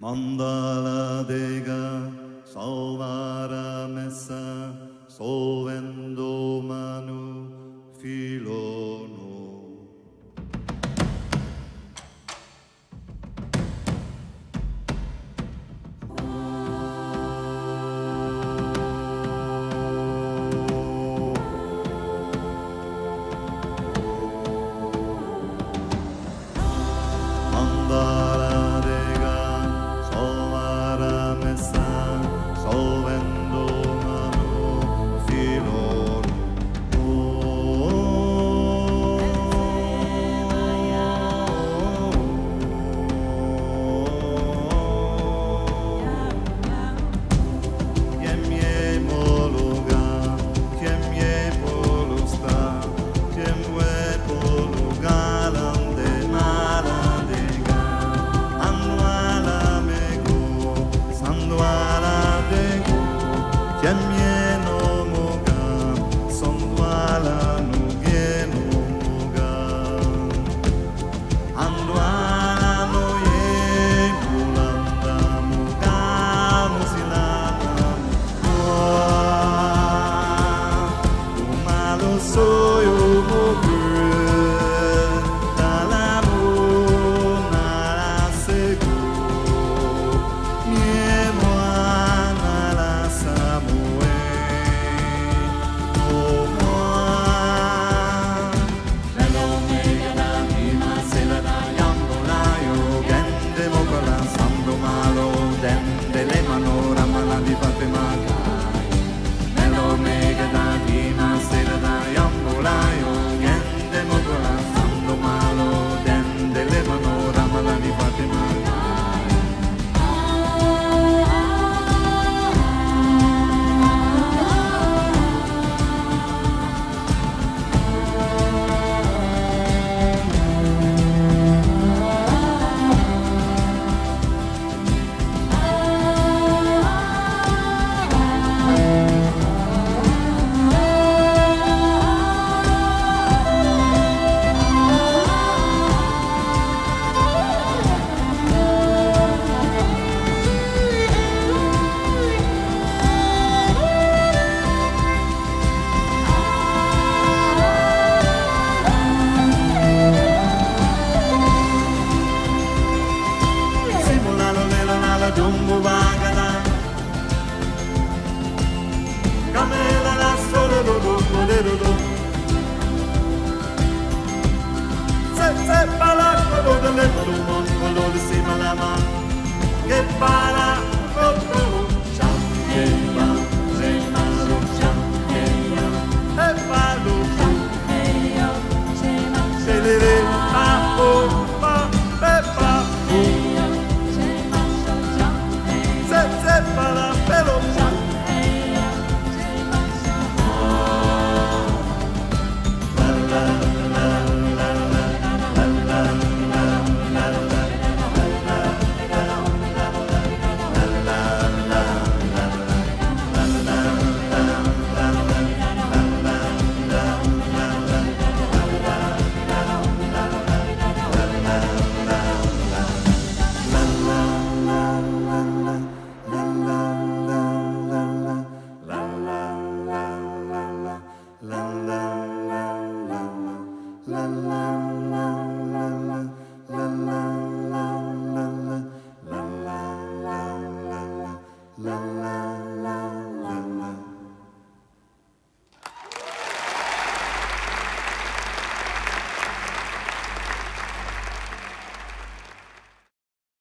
Mandala Dega Salvara Messa Solven Seppala, quello dell'etto, quello